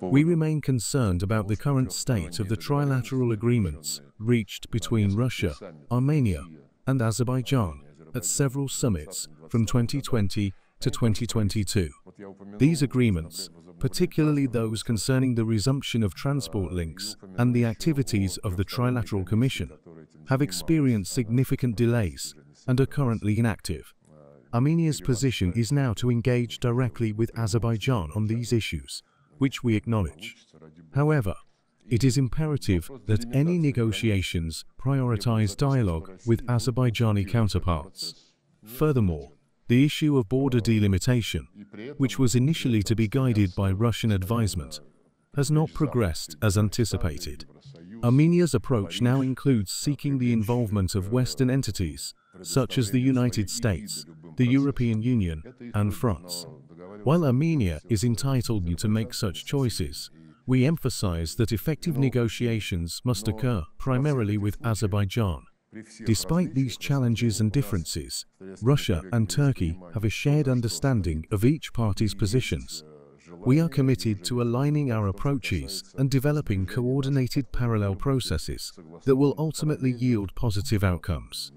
We remain concerned about the current state of the trilateral agreements reached between Russia, Armenia, and Azerbaijan at several summits from 2020 to 2022. These agreements, particularly those concerning the resumption of transport links and the activities of the Trilateral Commission, have experienced significant delays and are currently inactive. Armenia's position is now to engage directly with Azerbaijan on these issues, which we acknowledge. However, it is imperative that any negotiations prioritize dialogue with Azerbaijani counterparts. Furthermore, the issue of border delimitation, which was initially to be guided by Russian advisement, has not progressed as anticipated. Armenia's approach now includes seeking the involvement of Western entities, such as the United States, the European Union, and France. While Armenia is entitled to make such choices, we emphasize that effective negotiations must occur primarily with Azerbaijan. Despite these challenges and differences, Russia and Turkey have a shared understanding of each party's positions. We are committed to aligning our approaches and developing coordinated parallel processes that will ultimately yield positive outcomes.